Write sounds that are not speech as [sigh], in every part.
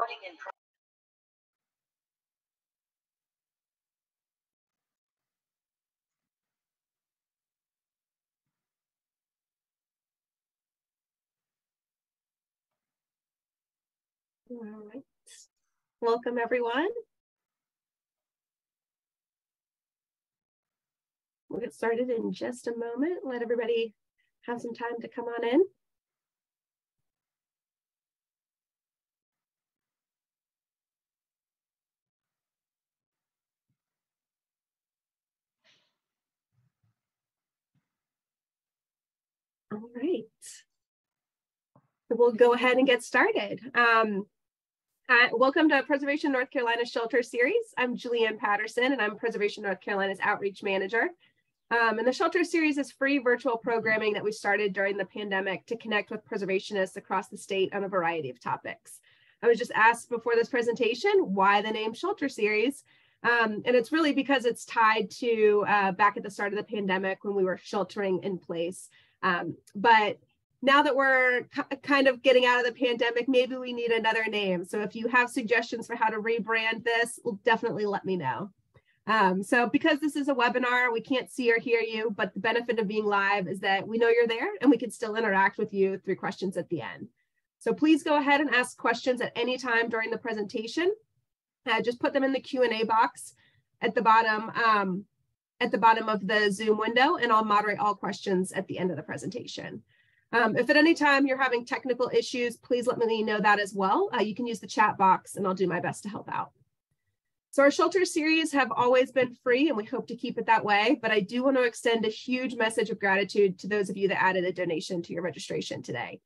All right. Welcome, everyone. We'll get started in just a moment. Let everybody have some time to come on in. All right. We'll go ahead and get started. Um, uh, welcome to Preservation North Carolina Shelter Series. I'm Julianne Patterson and I'm Preservation North Carolina's Outreach Manager. Um, and the Shelter Series is free virtual programming that we started during the pandemic to connect with preservationists across the state on a variety of topics. I was just asked before this presentation why the name Shelter Series. Um, and it's really because it's tied to uh, back at the start of the pandemic when we were sheltering in place. Um, but now that we're kind of getting out of the pandemic, maybe we need another name. So if you have suggestions for how to rebrand this, definitely let me know. Um, so because this is a webinar, we can't see or hear you, but the benefit of being live is that we know you're there and we can still interact with you through questions at the end. So please go ahead and ask questions at any time during the presentation. Uh, just put them in the Q&A box at the bottom um, at the bottom of the Zoom window, and I'll moderate all questions at the end of the presentation. Um, if at any time you're having technical issues, please let me know that as well. Uh, you can use the chat box and I'll do my best to help out. So our shelter series have always been free and we hope to keep it that way, but I do want to extend a huge message of gratitude to those of you that added a donation to your registration today.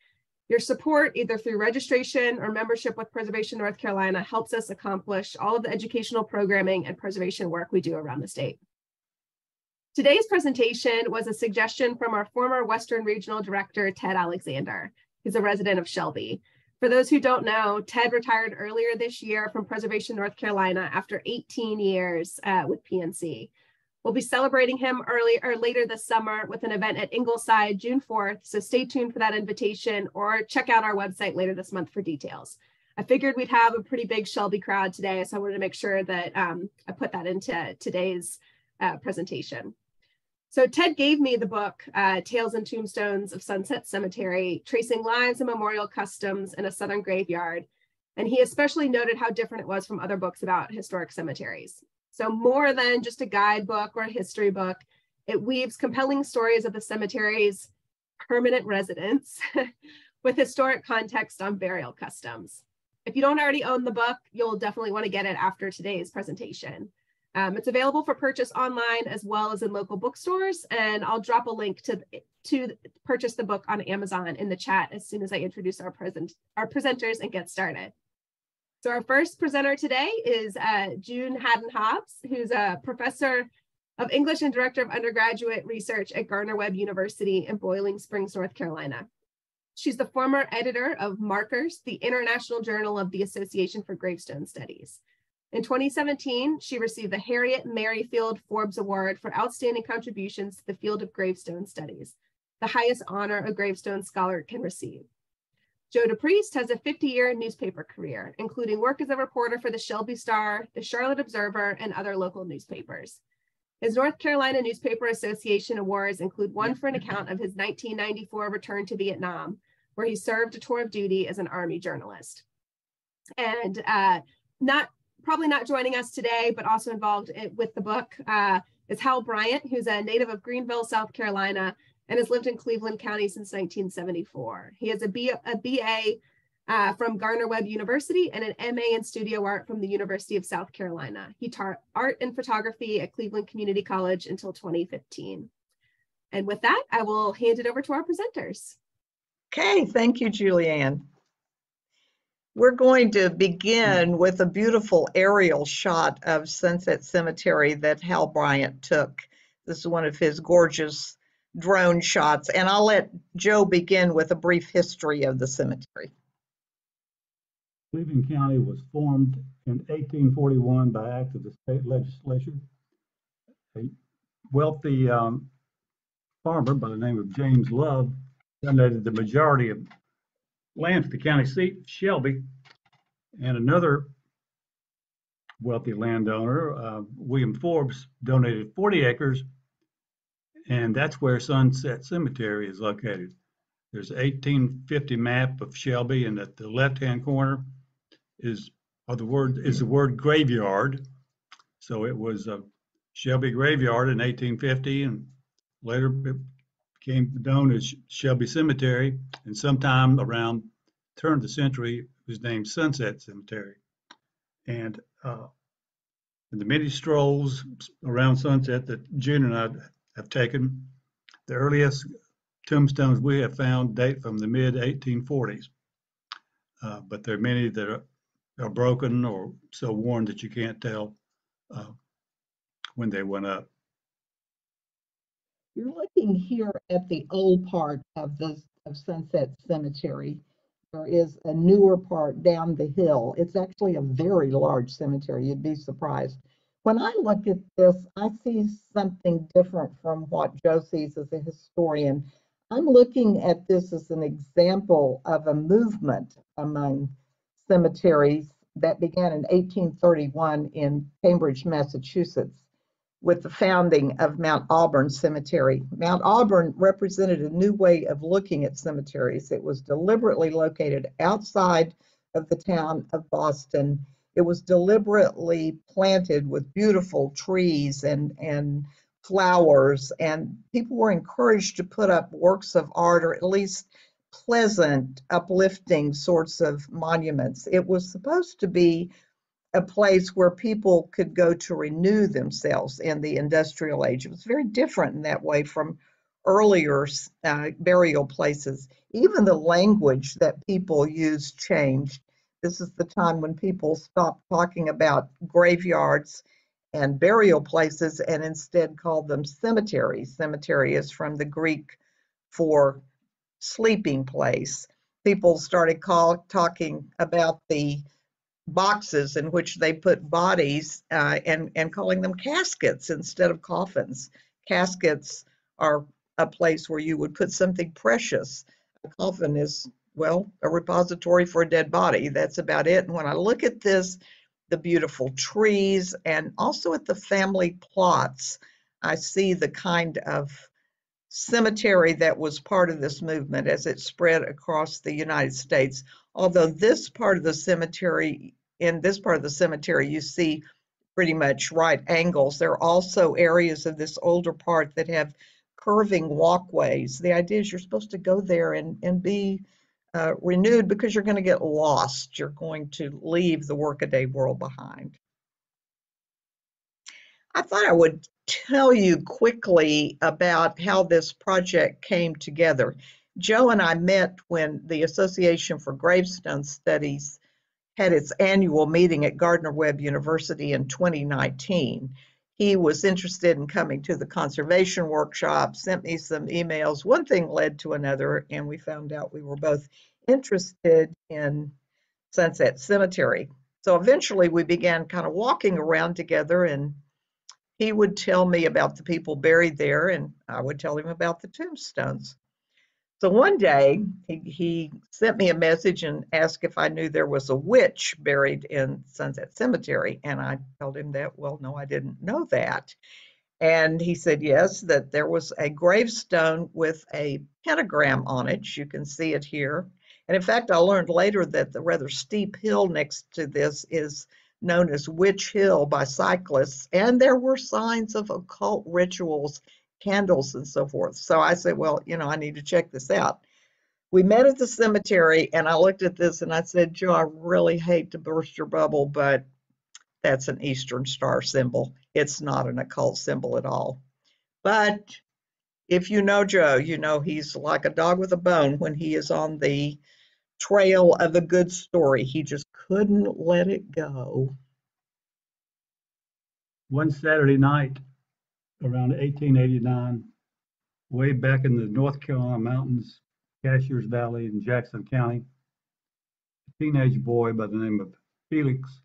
Your support, either through registration or membership with Preservation North Carolina, helps us accomplish all of the educational programming and preservation work we do around the state. Today's presentation was a suggestion from our former Western Regional Director, Ted Alexander. He's a resident of Shelby. For those who don't know, Ted retired earlier this year from Preservation North Carolina after 18 years uh, with PNC. We'll be celebrating him early or later this summer with an event at Ingleside June 4th. So stay tuned for that invitation or check out our website later this month for details. I figured we'd have a pretty big Shelby crowd today, so I wanted to make sure that um, I put that into today's uh, presentation. So Ted gave me the book, uh, Tales and Tombstones of Sunset Cemetery, tracing lives and memorial customs in a Southern graveyard. And he especially noted how different it was from other books about historic cemeteries. So more than just a guidebook or a history book, it weaves compelling stories of the cemetery's permanent residents [laughs] with historic context on burial customs. If you don't already own the book, you'll definitely want to get it after today's presentation. Um, it's available for purchase online as well as in local bookstores, and I'll drop a link to, to purchase the book on Amazon in the chat as soon as I introduce our, present, our presenters and get started. So our first presenter today is uh, June Hadden Hobbs, who's a professor of English and director of undergraduate research at Gardner Webb University in Boiling Springs, North Carolina. She's the former editor of Markers, the International Journal of the Association for Gravestone Studies. In 2017, she received the Harriet Merrifield Forbes Award for outstanding contributions to the field of gravestone studies, the highest honor a gravestone scholar can receive. Joe DePriest has a 50-year newspaper career, including work as a reporter for the Shelby Star, the Charlotte Observer, and other local newspapers. His North Carolina Newspaper Association awards include one for an account of his 1994 return to Vietnam, where he served a tour of duty as an Army journalist. And uh, not probably not joining us today, but also involved with the book uh, is Hal Bryant, who's a native of Greenville, South Carolina, and has lived in Cleveland County since 1974. He has a, B, a BA uh, from Gardner Webb University and an MA in studio art from the University of South Carolina. He taught art and photography at Cleveland Community College until 2015. And with that, I will hand it over to our presenters. Okay, thank you, Julianne. We're going to begin with a beautiful aerial shot of Sunset Cemetery that Hal Bryant took. This is one of his gorgeous drone shots, and I'll let Joe begin with a brief history of the cemetery. Cleveland County was formed in 1841 by act of the state legislature. A wealthy um, farmer by the name of James Love donated the majority of for the county seat, Shelby, And another wealthy landowner, uh, William Forbes, donated 40 acres, and that's where Sunset Cemetery is located. There's an 1850 map of Shelby, and at the left-hand corner is of the word is the word graveyard. So it was a Shelby Graveyard in 1850, and later it became known as Shelby Cemetery. And sometime around turn of the century, it was named Sunset Cemetery. And uh, in the many strolls around Sunset that June and I have taken, the earliest tombstones we have found date from the mid 1840s. Uh, but there are many that are, are broken or so worn that you can't tell uh, when they went up. You're looking here at the old part of the of Sunset Cemetery. There is a newer part down the hill. It's actually a very large cemetery. You'd be surprised. When I look at this, I see something different from what Joe sees as a historian. I'm looking at this as an example of a movement among cemeteries that began in 1831 in Cambridge, Massachusetts with the founding of Mount Auburn Cemetery. Mount Auburn represented a new way of looking at cemeteries. It was deliberately located outside of the town of Boston. It was deliberately planted with beautiful trees and, and flowers, and people were encouraged to put up works of art or at least pleasant, uplifting sorts of monuments. It was supposed to be a place where people could go to renew themselves in the industrial age. It was very different in that way from earlier uh, burial places. Even the language that people used changed. This is the time when people stopped talking about graveyards and burial places and instead called them cemeteries. Cemetery is from the Greek for sleeping place. People started call, talking about the boxes in which they put bodies uh, and, and calling them caskets instead of coffins. Caskets are a place where you would put something precious. A coffin is, well, a repository for a dead body. That's about it. And when I look at this, the beautiful trees and also at the family plots, I see the kind of cemetery that was part of this movement as it spread across the United States although this part of the cemetery, in this part of the cemetery, you see pretty much right angles. There are also areas of this older part that have curving walkways. The idea is you're supposed to go there and, and be uh, renewed because you're going to get lost. You're going to leave the workaday world behind. I thought I would tell you quickly about how this project came together. Joe and I met when the Association for Gravestone Studies had its annual meeting at Gardner Webb University in 2019. He was interested in coming to the conservation workshop, sent me some emails. One thing led to another, and we found out we were both interested in Sunset Cemetery. So eventually we began kind of walking around together, and he would tell me about the people buried there, and I would tell him about the tombstones. So one day he, he sent me a message and asked if I knew there was a witch buried in Sunset Cemetery. And I told him that, well, no, I didn't know that. And he said, yes, that there was a gravestone with a pentagram on it. You can see it here. And in fact, I learned later that the rather steep hill next to this is known as Witch Hill by cyclists. And there were signs of occult rituals candles and so forth. So I said, well, you know, I need to check this out. We met at the cemetery and I looked at this and I said, Joe, I really hate to burst your bubble, but that's an Eastern Star symbol. It's not an occult symbol at all. But if you know Joe, you know he's like a dog with a bone when he is on the trail of a good story. He just couldn't let it go. One Saturday night, around 1889, way back in the North Carolina mountains, Cashiers Valley in Jackson County. A teenage boy by the name of Felix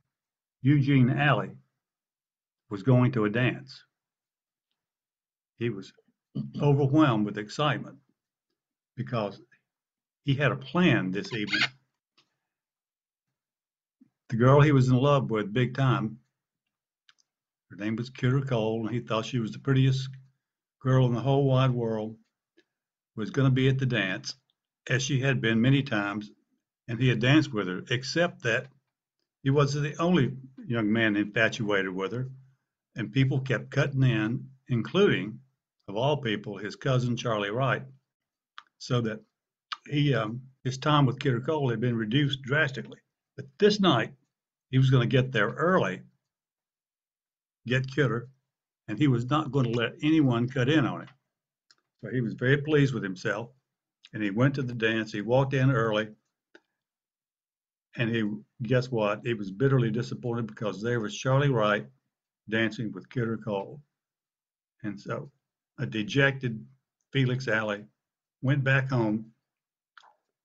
Eugene Alley was going to a dance. He was overwhelmed with excitement because he had a plan this evening. The girl he was in love with big time, her name was Kidder Cole, and he thought she was the prettiest girl in the whole wide world, was going to be at the dance, as she had been many times, and he had danced with her, except that he wasn't the only young man infatuated with her, and people kept cutting in, including, of all people, his cousin Charlie Wright, so that he um, his time with Kidder Cole had been reduced drastically. But this night, he was going to get there early, get Kidder, and he was not going to let anyone cut in on him. So he was very pleased with himself, and he went to the dance. He walked in early, and he guess what? He was bitterly disappointed because there was Charlie Wright dancing with Kidder Cole. And so a dejected Felix Alley went back home.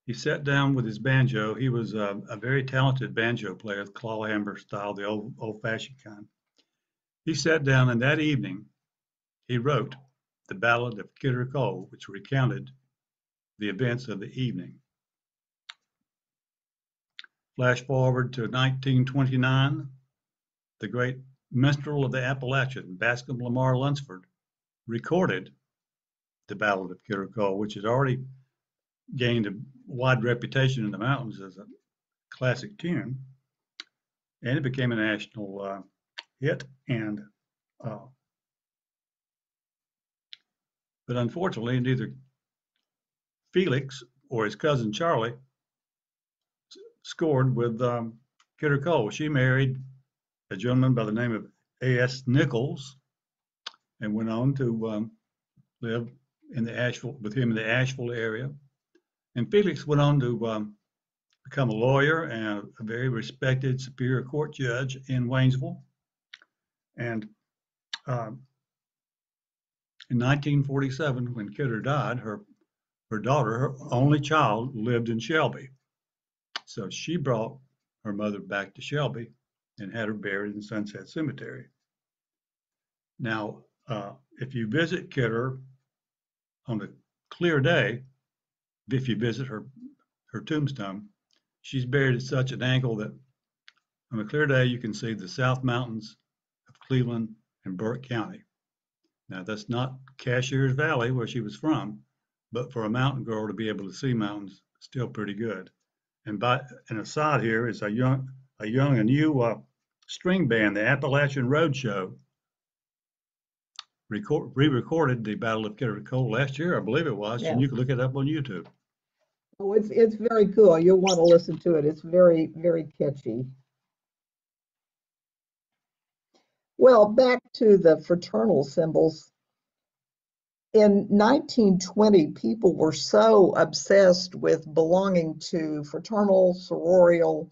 He sat down with his banjo. He was a, a very talented banjo player, clawhammer style, the old old fashioned kind. He sat down and that evening he wrote the Ballad of Kidder Cole, which recounted the events of the evening. Flash forward to 1929, the great minstrel of the Appalachian, Bascom Lamar Lunsford, recorded the Ballad of Kidder Cole, which had already gained a wide reputation in the mountains as a classic tune, and it became a national uh, hit. And uh, but unfortunately, neither Felix or his cousin Charlie scored with um, Cole. She married a gentleman by the name of A.S. Nichols and went on to um, live in the Asheville with him in the Asheville area. And Felix went on to um, become a lawyer and a very respected Superior Court judge in Waynesville. And um, in 1947, when Kidder died, her her daughter, her only child, lived in Shelby. So she brought her mother back to Shelby and had her buried in Sunset Cemetery. Now, uh, if you visit Kidder on a clear day, if you visit her her tombstone, she's buried at such an angle that on a clear day you can see the South Mountains of Cleveland and Burke County. Now, that's not Cashier's Valley where she was from, but for a mountain girl to be able to see mountains, still pretty good. And by an aside here is a young, a young and new uh, string band, the Appalachian Road Show, record, re-recorded the Ballad of Kidder Cole last year, I believe it was, and you can look it up on YouTube. Oh, it's, it's very cool. You'll want to listen to it. It's very, very catchy. Well, back to the fraternal symbols. In 1920, people were so obsessed with belonging to fraternal, sororial,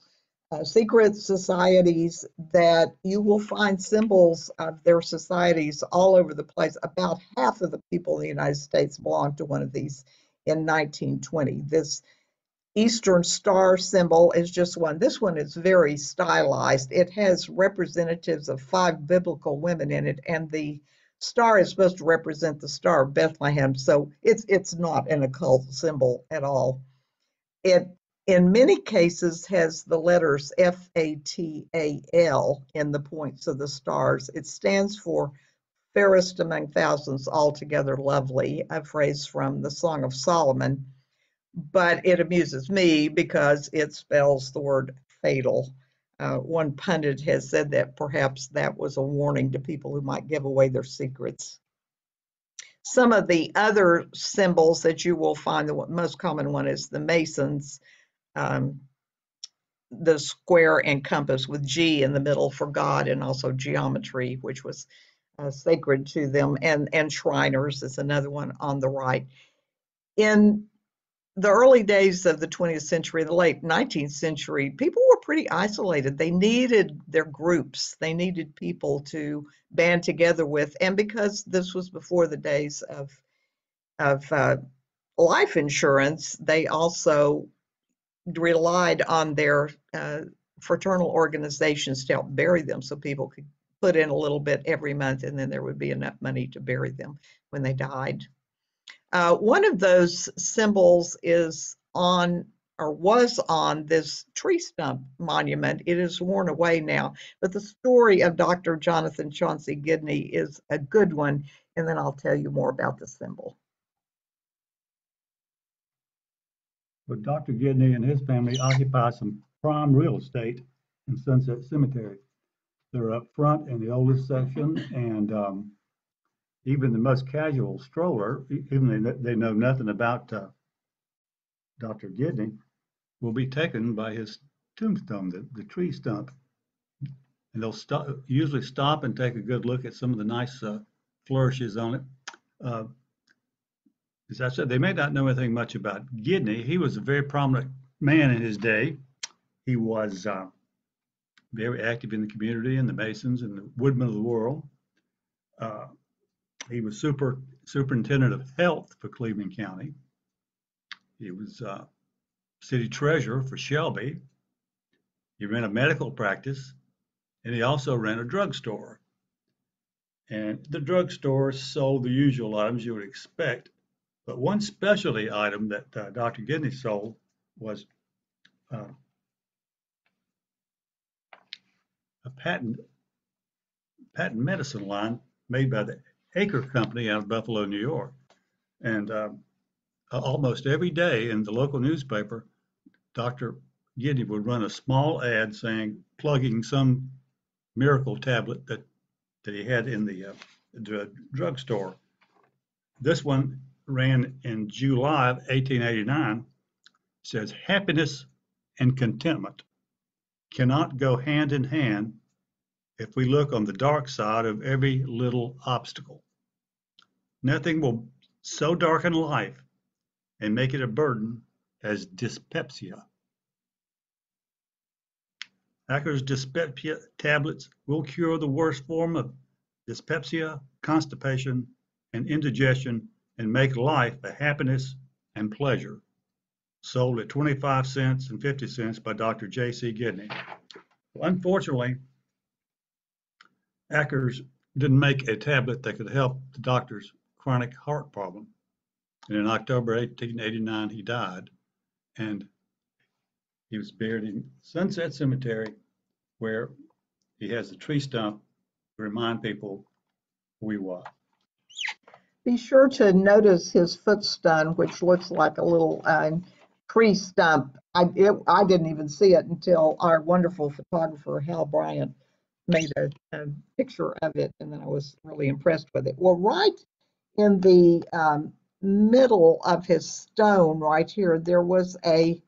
uh, secret societies that you will find symbols of their societies all over the place. About half of the people in the United States belong to one of these in 1920. This Eastern Star symbol is just one. This one is very stylized. It has representatives of five biblical women in it, and the star is supposed to represent the Star of Bethlehem. So it's it's not an occult symbol at all. It in many cases has the letters F A T A L in the points of the stars. It stands for fairest among thousands, altogether lovely, a phrase from the Song of Solomon but it amuses me because it spells the word fatal. Uh, one pundit has said that perhaps that was a warning to people who might give away their secrets. Some of the other symbols that you will find, the most common one is the Masons, um, the square and compass with G in the middle for God, and also geometry, which was uh, sacred to them, and, and Shriners is another one on the right. In the early days of the 20th century, the late 19th century, people were pretty isolated. They needed their groups, they needed people to band together with. And because this was before the days of, of uh, life insurance, they also relied on their uh, fraternal organizations to help bury them so people could put in a little bit every month and then there would be enough money to bury them when they died. Uh, one of those symbols is on or was on this tree stump monument. It is worn away now, but the story of Dr. Jonathan Chauncey Gidney is a good one, and then I'll tell you more about the symbol. But Dr. Gidney and his family occupy some prime real estate in Sunset Cemetery. They're up front in the oldest section and um, even the most casual stroller, even they, they know nothing about uh, Dr. Gidney, will be taken by his tombstone, the, the tree stump. And they'll stop, usually stop and take a good look at some of the nice uh, flourishes on it. Uh, as I said, they may not know anything much about Gidney. He was a very prominent man in his day. He was uh, very active in the community and the Masons and the Woodmen of the world. Uh, he was super superintendent of health for Cleveland County. He was uh, city treasurer for Shelby. He ran a medical practice, and he also ran a drugstore. And the drugstore sold the usual items you would expect, but one specialty item that uh, Dr. Gidney sold was uh, a patent patent medicine line made by the Acre Company out of Buffalo, New York. And um, almost every day in the local newspaper, Dr. Gidney would run a small ad saying, plugging some miracle tablet that, that he had in the uh, dr- drugstore. This one ran in July of 1889, says, happiness and contentment cannot go hand in hand if we look on the dark side of every little obstacle. Nothing will so darken life and make it a burden as dyspepsia. Acker's dyspepsia tablets will cure the worst form of dyspepsia, constipation, and indigestion and make life a happiness and pleasure. Sold at 25 cents and 50 cents by Dr. J.C. Gidney. Unfortunately, Ackers didn't make a tablet that could help the doctor's chronic heart problem. And in October 1889, he died. And he was buried in Sunset Cemetery, where he has a tree stump to remind people who he was. Be sure to notice his footstone, which looks like a little uh, tree stump. I, it, I didn't even see it until our wonderful photographer, Hal Bryant, made a, a picture of it, and then I was really impressed with it. Well, right in the um, middle of his stone, right here, there was a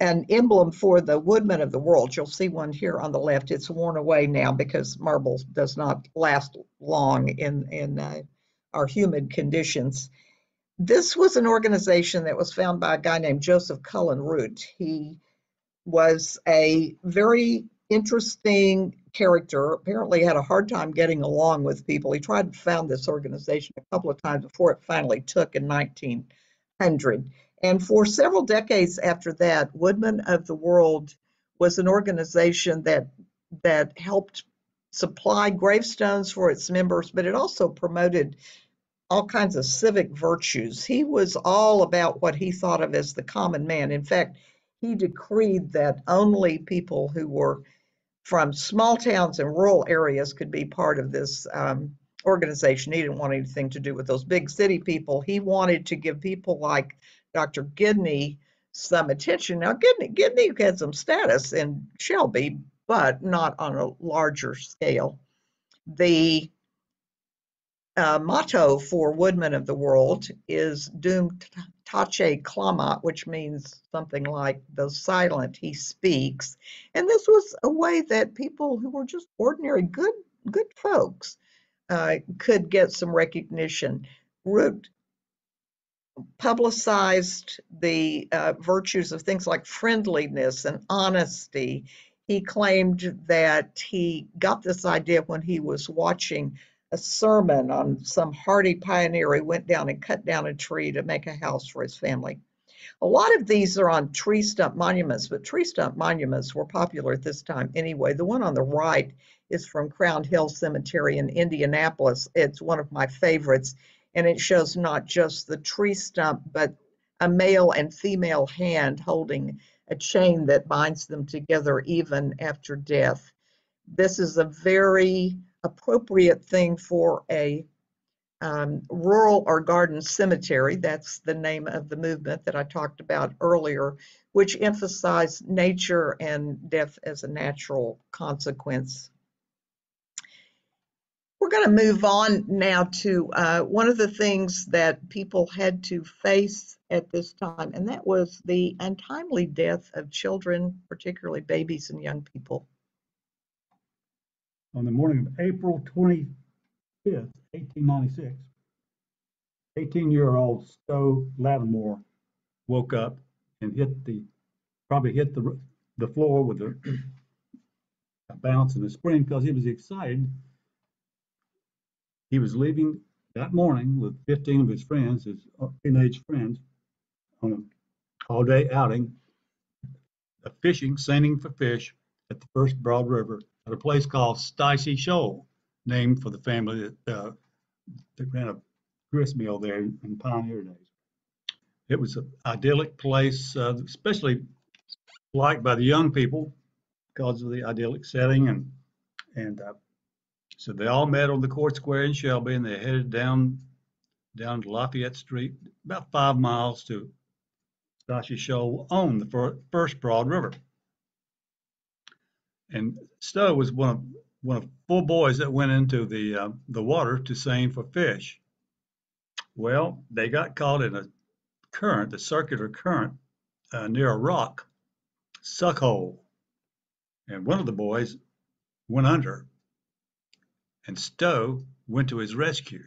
an emblem for the woodmen of the world. You'll see one here on the left. It's worn away now because marble does not last long in in uh, our humid conditions. This was an organization that was found by a guy named Joseph Cullen Root. He was a very interesting character. Apparently, had a hard time getting along with people. He tried to found this organization a couple of times before it finally took in 1900. And for several decades after that, Woodmen of the World was an organization that that helped supply gravestones for its members, but it also promoted all kinds of civic virtues. He was all about what he thought of as the common man. In fact, he decreed that only people who were from small towns and rural areas could be part of this um, organization. He didn't want anything to do with those big city people. He wanted to give people like Dr. Gidney some attention. Now, Gidney, Gidney had some status in Shelby, but not on a larger scale. The uh, motto for Woodmen of the World is Dum Tacet Clamat, which means something like the silent he speaks. And this was a way that people who were just ordinary good good folks uh, could get some recognition. Root publicized the uh, virtues of things like friendliness and honesty. He claimed that he got this idea when he was watching a sermon on some hardy pioneer who went down and cut down a tree to make a house for his family. A lot of these are on tree stump monuments, but tree stump monuments were popular at this time anyway. The one on the right is from Crown Hill Cemetery in Indianapolis. It's one of my favorites, and it shows not just the tree stump, but a male and female hand holding a chain that binds them together even after death. This is a very appropriate thing for a um, rural or garden cemetery. That's the name of the movement that I talked about earlier, which emphasized nature and death as a natural consequence. We're going to move on now to uh, one of the things that people had to face at this time, and that was the untimely death of children, particularly babies and young people. On the morning of April 25th, 1896, 18-year-old Stowe Lattimore woke up and hit the, probably hit the, the floor with a, a bounce and a spring because he was excited. He was leaving that morning with 15 of his friends, his uh, teenage friends, on an all-day outing of fishing, seining for fish at the First Broad River at a place called Stacey Shoal, named for the family that, uh, that ran a grist mill there in pioneer days. It was an idyllic place, uh, especially liked by the young people because of the idyllic setting and and uh, so they all met on the court square in Shelby and they headed down down to Lafayette Street, about five miles to Stacey Shoal on the first Broad River. And Stowe was one of one of four boys that went into the uh, the water to seine for fish. Well, they got caught in a current, a circular current uh, near a rock suck hole, and one of the boys went under and Stowe went to his rescue.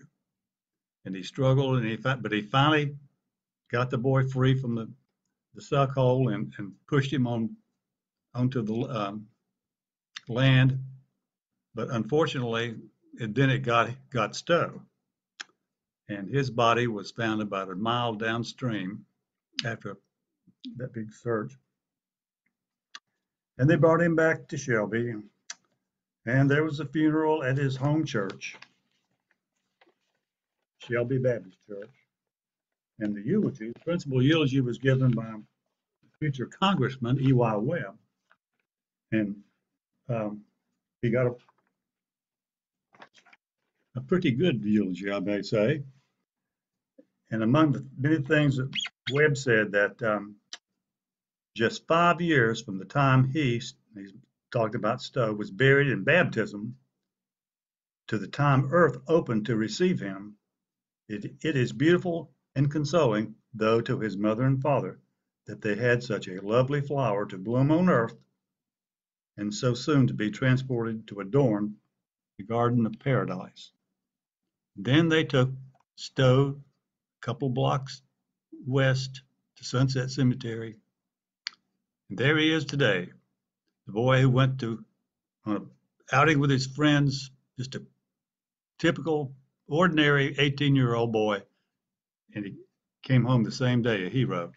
And he struggled, and he but he finally got the boy free from the, the suck hole and, and pushed him on onto the um, land. But unfortunately, it, then it got got Stowe, and his body was found about a mile downstream after that big search. And they brought him back to Shelby. And there was a funeral at his home church, Shelby Baptist Church. And the eulogy, the principal eulogy was given by future Congressman E.Y. Webb. And um, he got a, a pretty good eulogy, I may say. And among the many things that Webb said that um, just five years from the time he, he's talked about Stowe, was buried in baptism to the time earth opened to receive him. It, it is beautiful and consoling, though to his mother and father, that they had such a lovely flower to bloom on earth and so soon to be transported to adorn the garden of paradise. Then they took Stowe a couple blocks west to Sunset Cemetery. And there he is today, the boy who went to on an outing with his friends, just a typical, ordinary 18 year old boy, and he came home the same day, a hero.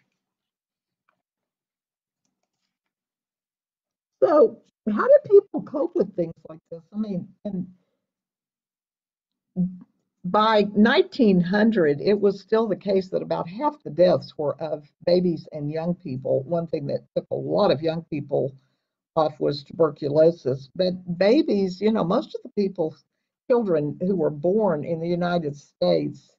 So, how do people cope with things like this? I mean, and by 1900, it was still the case that about half the deaths were of babies and young people. One thing that took a lot of young people off was tuberculosis. But babies, you know, most of the people, children who were born in the United States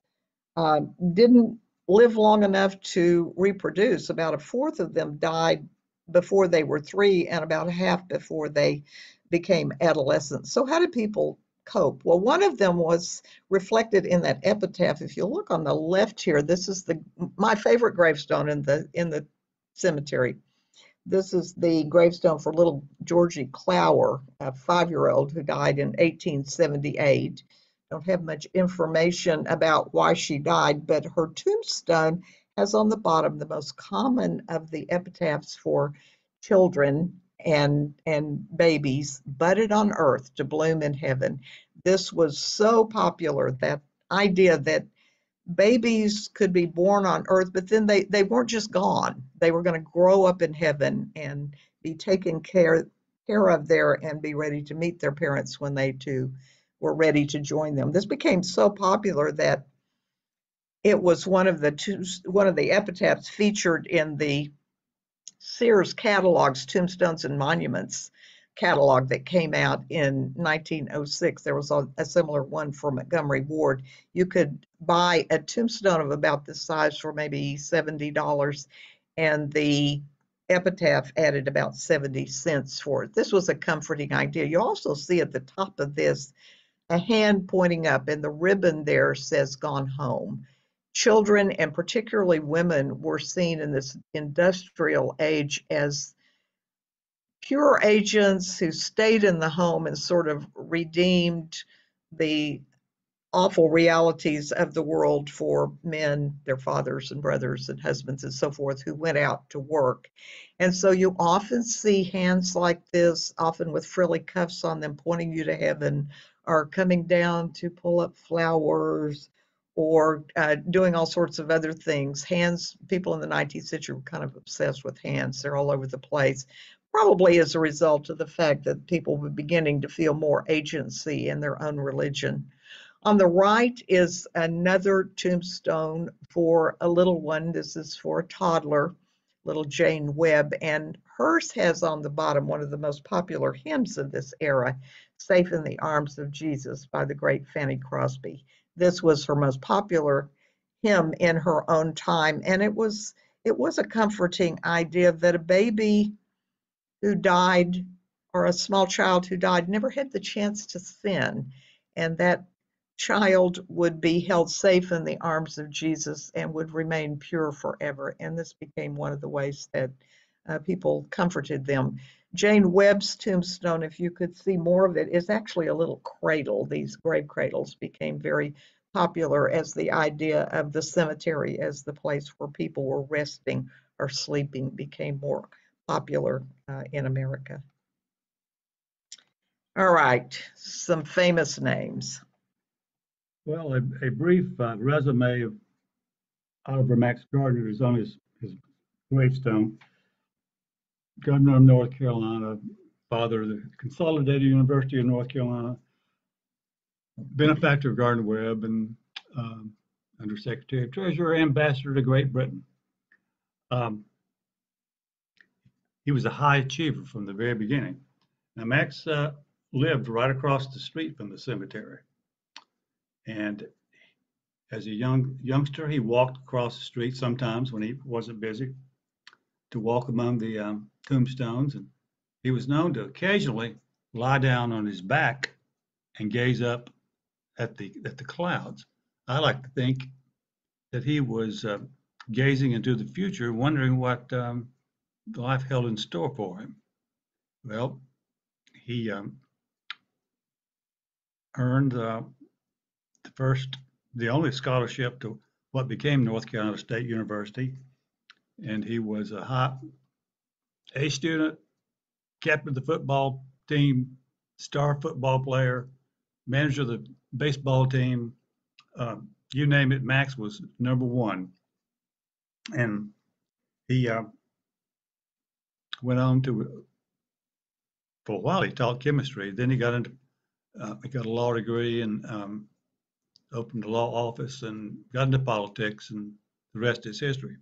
uh, didn't live long enough to reproduce. About a fourth of them died before they were three, and about half before they became adolescents. So, how did people cope? Well, one of them was reflected in that epitaph. If you look on the left here, this is the my favorite gravestone in the in the cemetery. This is the gravestone for little Georgie Clower, a five-year-old who died in 1878. Don't have much information about why she died, but her tombstone has on the bottom the most common of the epitaphs for children and and babies budded on earth to bloom in heaven. This was so popular that idea that babies could be born on earth, but then they, they weren't just gone. They were going to grow up in heaven and be taken care, care of there and be ready to meet their parents when they too were ready to join them. This became so popular that it was one of the two, one of the epitaphs featured in the Sears catalogs, Tombstones and Monuments catalog that came out in 1906. There was a, a similar one for Montgomery Ward. You could buy a tombstone of about this size for maybe $70, and the epitaph added about 70 cents for it. This was a comforting idea. You also see at the top of this a hand pointing up, and the ribbon there says Gone Home. Children and particularly women were seen in this industrial age as pure agents who stayed in the home and sort of redeemed the awful realities of the world for men, their fathers and brothers and husbands and so forth, who went out to work. And so you often see hands like this, often with frilly cuffs on them, pointing you to heaven, or coming down to pull up flowers, or uh, doing all sorts of other things. Hands, people in the 19th century were kind of obsessed with hands. They're all over the place, probably as a result of the fact that people were beginning to feel more agency in their own religion. On the right is another tombstone for a little one. This is for a toddler, little Jane Webb, and hers has on the bottom one of the most popular hymns of this era, Safe in the Arms of Jesus by the great Fanny Crosby. This was her most popular hymn in her own time, and it was it was a comforting idea that a baby who died or a small child who died never had the chance to sin, and that child would be held safe in the arms of Jesus and would remain pure forever. And this became one of the ways that uh, people comforted them. Jane Webb's tombstone, if you could see more of it, is actually a little cradle. These grave cradles became very popular as the idea of the cemetery as the place where people were resting or sleeping became more popular uh, in America. All right, some famous names. Well, a, a brief uh, resume of Oliver Max Gardner is on his, his gravestone. Governor of North Carolina, father of the Consolidated University of North Carolina, benefactor of Gardner Webb, and um, Undersecretary of Treasury, ambassador to Great Britain. Um, he was a high achiever from the very beginning. Now, Max uh, lived right across the street from the cemetery. And as a young youngster, he walked across the street sometimes when he wasn't busy to walk among the um, tombstones. And he was known to occasionally lie down on his back and gaze up at the at the clouds. I like to think that he was uh, gazing into the future, wondering what um, life held in store for him. Well, he um, earned uh, the first, the only scholarship to what became North Carolina State University. And he was a high A student, captain of the football team, star football player, manager of the baseball team. Um, you name it, Max was number one. And he uh, went on to, for a while, he taught chemistry. Then he got into, uh, he got a law degree and um, opened a law office and got into politics, and the rest is history.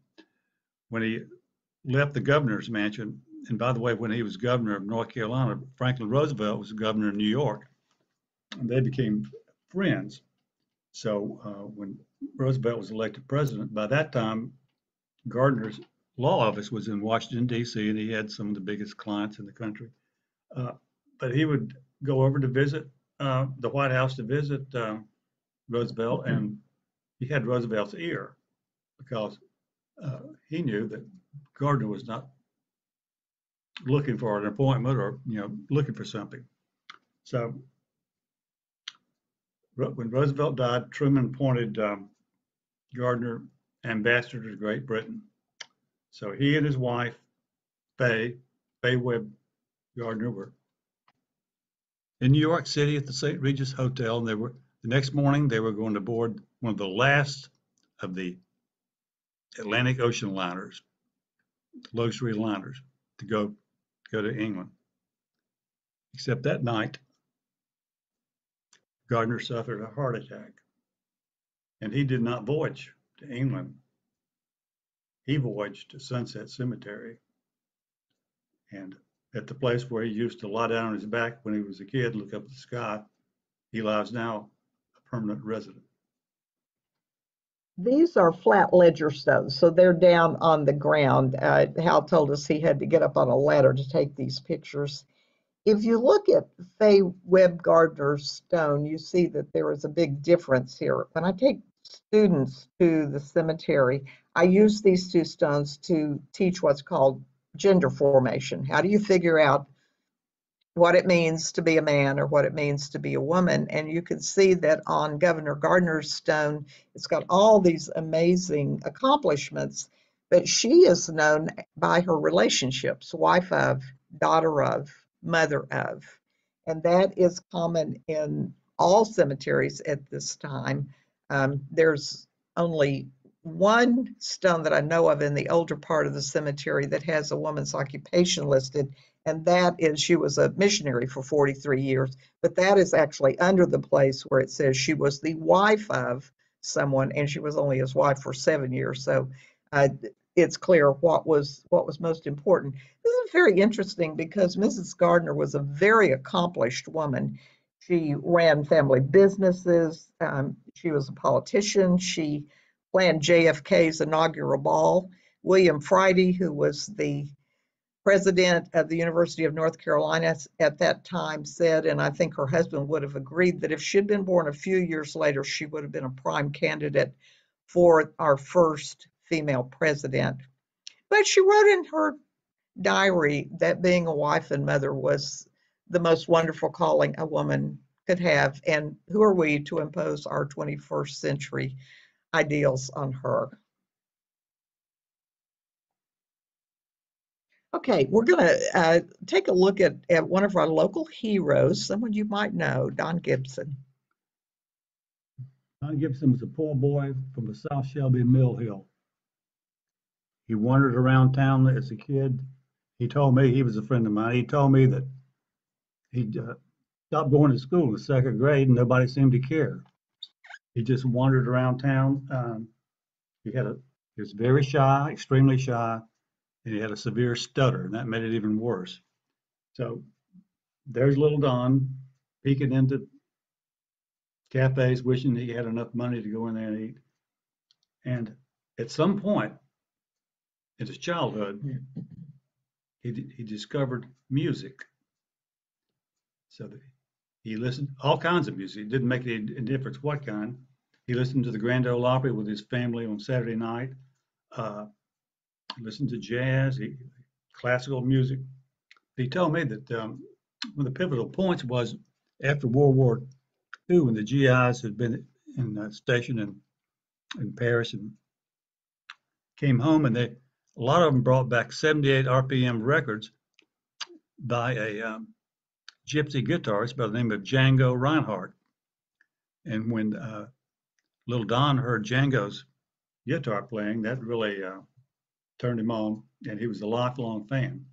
When he left the governor's mansion, and by the way, when he was governor of North Carolina, Franklin Roosevelt was governor of New York, and they became friends. So uh, when Roosevelt was elected president, by that time, Gardner's law office was in Washington, D.C., and he had some of the biggest clients in the country. Uh, but he would go over to visit uh, the White House to visit uh, Roosevelt, and he had Roosevelt's ear because uh, he knew that Gardner was not looking for an appointment or you know looking for something. So when Roosevelt died, Truman appointed um, Gardner ambassador to Great Britain. So he and his wife, Fay, Fay Webb Gardner, were in New York City at the St. Regis Hotel, and they were the next morning, they were going to board one of the last of the Atlantic Ocean liners, luxury liners, to go go to England. Except that night, Gardner suffered a heart attack, and he did not voyage to England, he voyaged to Sunset Cemetery. And at the place where he used to lie down on his back when he was a kid, look up at the sky, he lies now a permanent resident. These are flat ledger stones, so they're down on the ground. Uh, Hal told us he had to get up on a ladder to take these pictures. If you look at Fay Webb Gardner's stone, you see that there is a big difference here. When I take students to the cemetery, I use these two stones to teach what's called gender formation. How do you figure out what it means to be a man or what it means to be a woman. And you can see that on Governor Gardner's stone, it's got all these amazing accomplishments, but she is known by her relationships, wife of, daughter of, mother of. And that is common in all cemeteries at this time. Um, there's only one stone that I know of in the older part of the cemetery that has a woman's occupation listed, and that is she was a missionary for 43 years, but that is actually under the place where it says she was the wife of someone, and she was only his wife for seven years. So uh, it's clear what was what was most important. This is very interesting because Mrs. Gardner was a very accomplished woman. She ran family businesses. Um, she was a politician. She planned JFK's inaugural ball. William Friday, who was the president of the University of North Carolina at that time said, and I think her husband would have agreed, that if she'd been born a few years later, she would have been a prime candidate for our first female president. But she wrote in her diary that being a wife and mother was the most wonderful calling a woman could have. And who are we to impose our 21st century ideals on her? Okay, we're going to uh, take a look at, at one of our local heroes, someone you might know, Don Gibson. Don Gibson was a poor boy from the South Shelby Mill Hill. He wandered around town as a kid. He told me, he was a friend of mine, he told me that he uh, stopped going to school in second grade and nobody seemed to care. He just wandered around town. Um, he had a, he was very shy, extremely shy and he had a severe stutter, and that made it even worse. So there's little Don peeking into cafes, wishing he had enough money to go in there and eat. And at some point in his childhood, he, he discovered music. So he listened all kinds of music. It didn't make any difference what kind. He listened to the Grand Ole Opry with his family on Saturday night. Uh, listened to jazz, classical music. He told me that um, one of the pivotal points was after World War II, when the GIs had been in a station in in Paris and came home, and they a lot of them brought back 78 RPM records by a um, gypsy guitarist by the name of Django Reinhardt. And when uh, little Don heard Django's guitar playing, that really uh, turned him on, and he was a lifelong fan.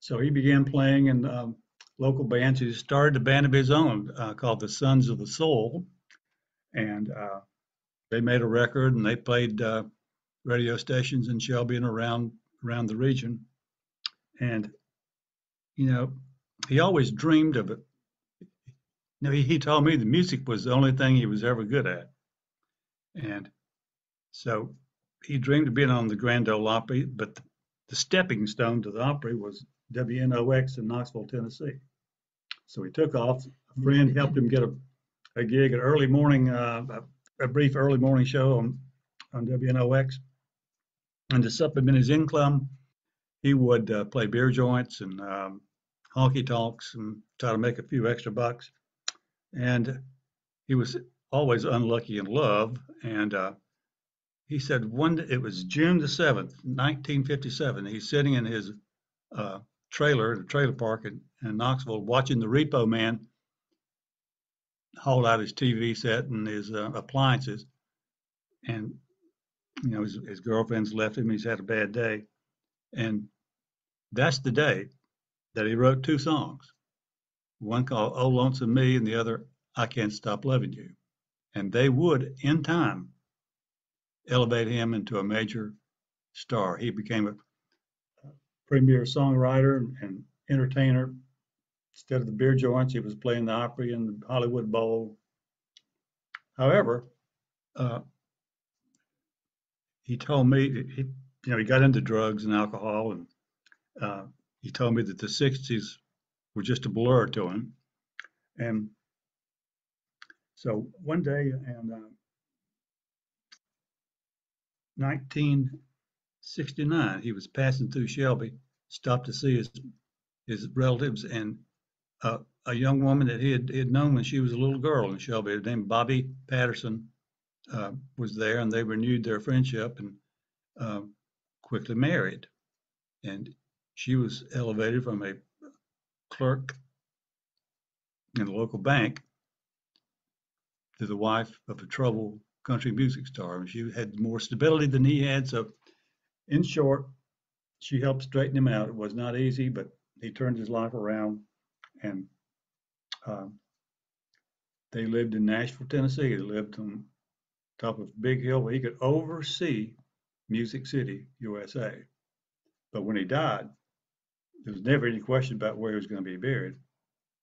So he began playing in um, local bands. He started a band of his own uh, called the Sons of the Soul, and uh, they made a record and they played uh, radio stations in Shelby and around around the region. And you know, he always dreamed of it. You know, he, he told me the music was the only thing he was ever good at, and so he dreamed of being on the Grand Ole Opry, but the, stepping stone to the Opry was WNOX in Knoxville, Tennessee. So he took off. A friend helped him get a, a gig, an early morning, uh, a, a brief early morning show on, on WNOX. And to supplement his income, he would uh, play beer joints and um, honky tonks and try to make a few extra bucks. And he was always unlucky in love. And uh, he said one day it was June the 7th, 1957. He's sitting in his uh, trailer, a trailer park in, in Knoxville, watching the Repo Man haul out his TV set and his uh, appliances. And, you know, his, his girlfriend's left him. He's had a bad day. And that's the day that he wrote two songs one called Oh Lonesome Me, and the other, I Can't Stop Loving You. And they would, in time, elevated him into a major star. He became a premier songwriter and entertainer. Instead of the beer joints, he was playing the Opry and the Hollywood Bowl. However, uh, he told me he, you know, he got into drugs and alcohol, and uh, he told me that the '60s were just a blur to him. And so one day in uh, 1969, he was passing through Shelby, stopped to see his his relatives, and uh, a young woman that he had, he had known when she was a little girl in Shelby, named Bobby Patterson, uh, was there, and they renewed their friendship and uh, quickly married. And she was elevated from a clerk in a local bank to the wife of a troubled country music star. And she had more stability than he had. So, in short, she helped straighten him out. It was not easy, but he turned his life around and um, they lived in Nashville, Tennessee. They lived on top of big hill where he could oversee Music City, USA. But when he died, there was never any question about where he was going to be buried,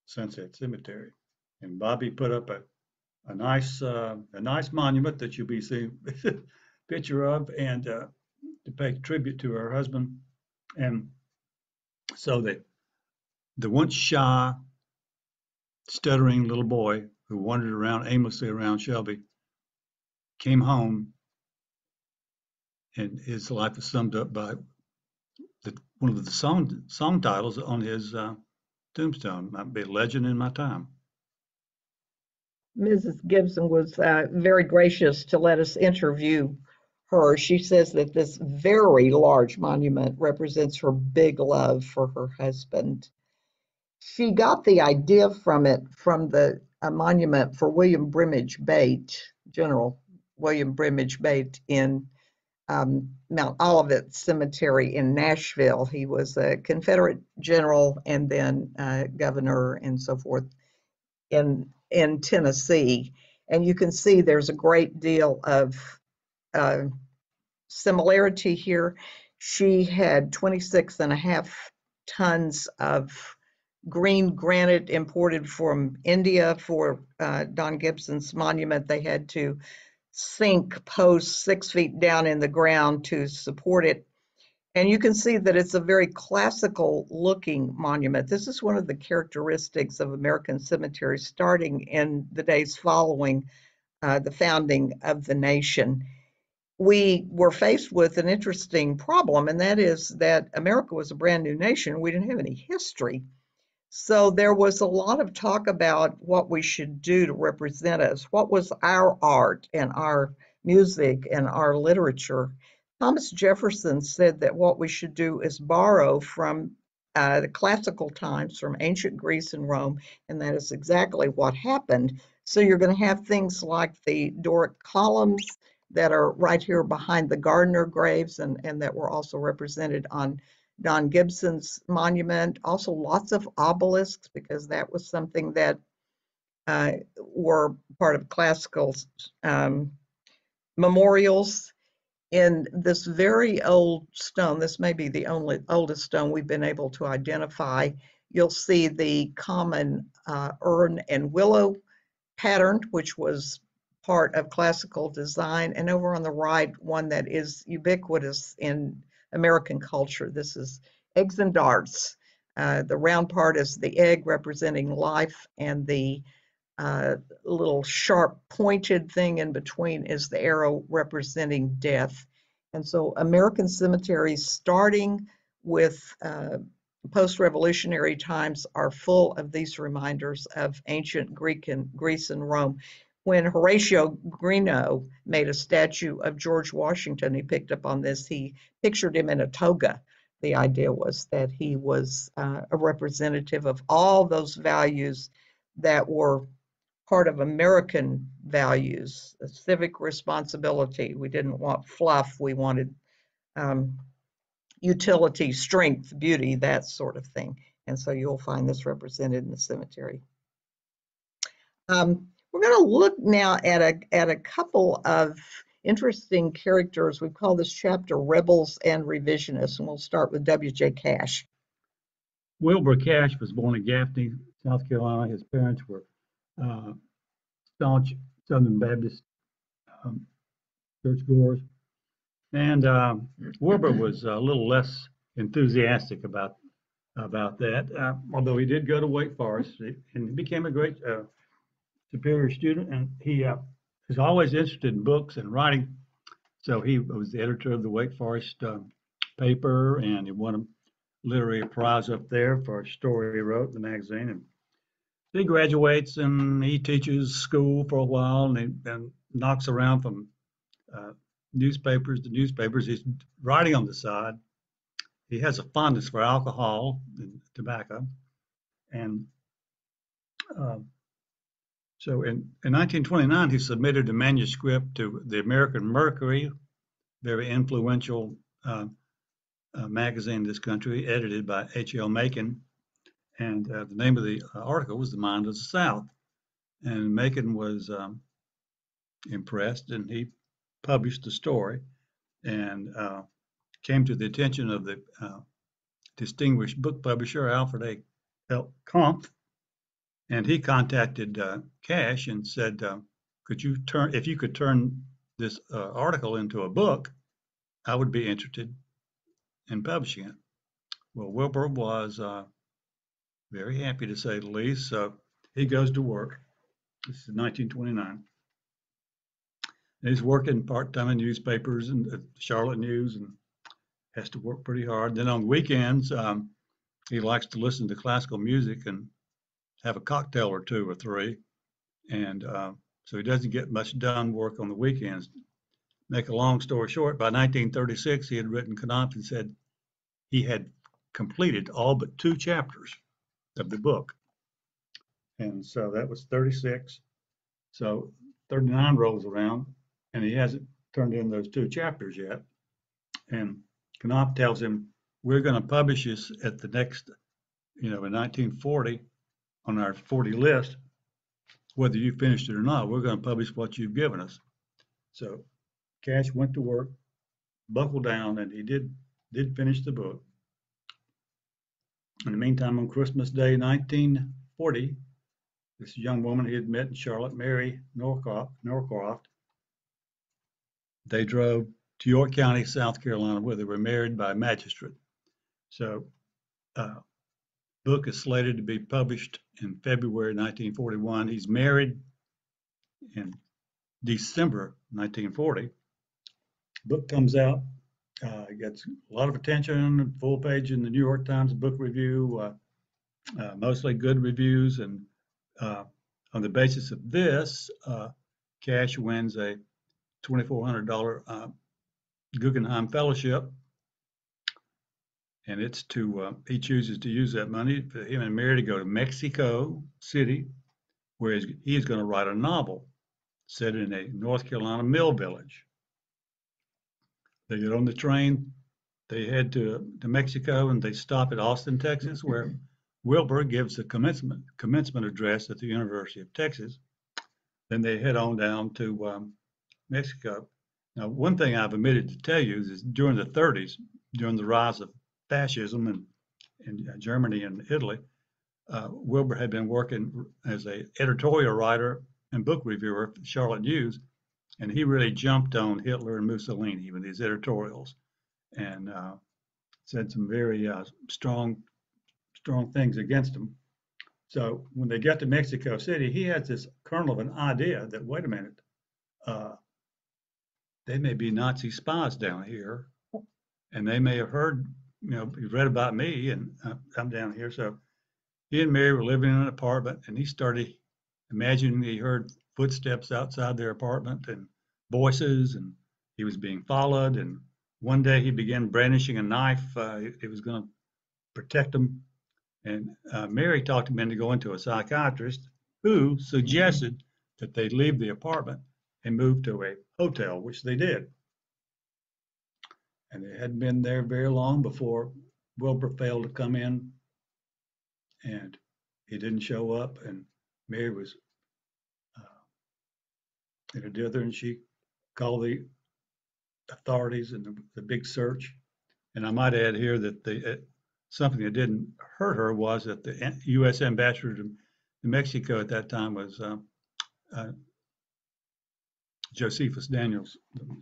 Sunset Cemetery. And Bobby put up a, a nice uh, a nice monument that you'll be seeing [laughs] picture of and uh, to pay tribute to her husband. And so the the once shy, stuttering little boy who wandered around aimlessly around Shelby came home and his life is summed up by the, one of the song song titles on his uh, tombstone might be a legend in my time Mrs. Gibson was uh, very gracious to let us interview her. She says that this very large monument represents her big love for her husband. She got the idea from it from the a monument for William Brimage Bate, General William Brimage Bate in um, Mount Olivet Cemetery in Nashville. He was a Confederate general and then uh, governor and so forth in in Tennessee. And you can see there's a great deal of uh, similarity here. She had 26 and a half tons of green granite imported from India for uh, Don Gibson's monument. They had to sink posts six feet down in the ground to support it. And you can see that it's a very classical looking monument. This is one of the characteristics of American cemeteries starting in the days following uh, the founding of the nation. We were faced with an interesting problem, and that is that America was a brand new nation. We didn't have any history. So there was a lot of talk about what we should do to represent us. What was our art and our music and our literature? Thomas Jefferson said that what we should do is borrow from uh, the classical times, from ancient Greece and Rome, and that is exactly what happened. So you're going to have things like the Doric columns that are right here behind the Gardner graves and, and that were also represented on Don Gibson's monument, also lots of obelisks because that was something that uh, were part of classical um, memorials. In this very old stone, this may be the only oldest stone we've been able to identify, you'll see the common uh, urn and willow pattern, which was part of classical design. And over on the right, one that is ubiquitous in American culture. This is eggs and darts. Uh, the round part is the egg representing life, and the uh, little sharp pointed thing in between is the arrow representing death. And so American cemeteries, starting with uh, post-revolutionary times, are full of these reminders of ancient Greek and Greece and Rome when Horatio Greenough made a statue of George Washington, he picked up on this. He pictured him in a toga. The idea was that he was uh, a representative of all those values that were part of American values, civic responsibility. We didn't want fluff, we wanted um, utility, strength, beauty, that sort of thing. And so you'll find this represented in the cemetery. Um, we're going to look now at a, at a couple of interesting characters. We call this chapter Rebels and Revisionists, and we'll start with W.J. Cash. Wilbur Cash was born in Gaffney, South Carolina. His parents were uh, staunch Southern Baptist um, churchgoers. And um, Wilbur was a little less enthusiastic about about that, uh, although he did go to Wake Forest and he became a great uh, superior student. And he uh, was always interested in books and writing. So he was the editor of the Wake Forest um, paper and he won a literary prize up there for a story he wrote in the magazine. And he graduates and he teaches school for a while and, he, and knocks around from uh, newspapers to newspapers. He's writing on the side. He has a fondness for alcohol and tobacco. And uh, so in, in 1929, he submitted a manuscript to the American Mercury, very influential uh, uh, magazine in this country, edited by H.L. Mencken. And uh, the name of the article was The Mind of the South. And Mencken was um, impressed and he published the story and uh, came to the attention of the uh, distinguished book publisher Alfred A. Knopf, and he contacted uh, Cash and said, uh, "Could you turn if you could turn this uh, article into a book? I would be interested in publishing it." Well, Wilbur was uh, very happy to say the least, so he goes to work. This is 1929. And he's working part-time in newspapers and uh, Charlotte News and has to work pretty hard. Then on weekends, um, he likes to listen to classical music and have a cocktail or two or three. And uh, so he doesn't get much done work on the weekends. Make a long story short, by 1936, he had written Knopf and said he had completed all but two chapters of the book. And so that was 36. So 39 rolls around and he hasn't turned in those two chapters yet. And Knopf tells him, we're going to publish this at the next, you know, in 1940 on our 40 list, whether you finished it or not, we're going to publish what you've given us. So Cash went to work, buckled down, and he did did finish the book. In the meantime, on Christmas Day, 1940, this young woman he had met in Charlotte, Mary Northrop, they drove to York County, South Carolina, where they were married by a magistrate. So, uh, book is slated to be published in February 1941. He's married in December 1940. Book comes out, uh, gets a lot of attention, full page in the New York Times book review, uh, uh, mostly good reviews. And uh, on the basis of this, uh, Cash wins a $2,400 uh, Guggenheim Fellowship. And it's to, he chooses to use that money for him and Mary to go to Mexico City, where he's, he's going to write a novel set in a North Carolina mill village. They get on the train, they head to, to Mexico, and they stop at Austin, Texas, where Wilbur gives the commencement commencement address at the University of Texas. Then they head on down to um, Mexico. Now, one thing I've omitted to tell you is during the 30s, during the rise of fascism in, in Germany and Italy, uh, Wilbur had been working as a editorial writer and book reviewer for Charlotte News, and he really jumped on Hitler and Mussolini with his editorials, and uh, said some very uh, strong, strong things against them. So when they got to Mexico City, he had this kernel of an idea that wait a minute, uh, they may be Nazi spies down here, and they may have heard, you know, read about me, and uh, I'm down here. So he and Mary were living in an apartment, and he started imagining he heard footsteps outside their apartment and voices, and he was being followed. And one day he began brandishing a knife. Uh, it was going to protect him. And uh, Mary talked him into going to a psychiatrist who suggested that they leave the apartment and move to a hotel, which they did. And they hadn't been there very long before Wilbur failed to come in and he didn't show up and Mary was uh, in a dither and she called the authorities and the, the big search. And I might add here that the, uh, something that didn't hurt her was that the U.S. ambassador to Mexico at that time was um, uh, Josephus Daniels,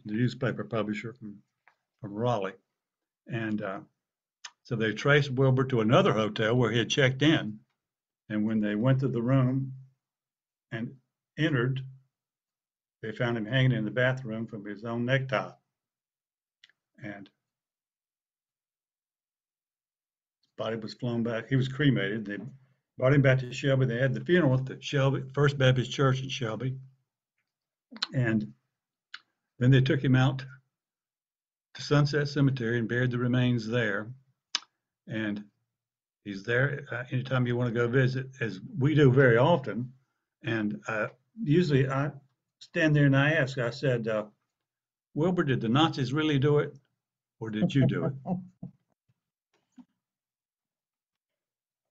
the newspaper publisher from, from Raleigh. And uh, so they traced Wilbur to another hotel where he had checked in. And when they went to the room and entered, they found him hanging in the bathroom from his own necktie. And his body was flown back. He was cremated. They brought him back to Shelby. They had the funeral at the Shelby First Baptist Church in Shelby. And then they took him out to Sunset Cemetery and buried the remains there. And he's there uh, anytime you want to go visit, as we do very often. And uh, usually I stand there and I ask, I said, uh, Wilbur, did the Nazis really do it? Or did you do it? [laughs]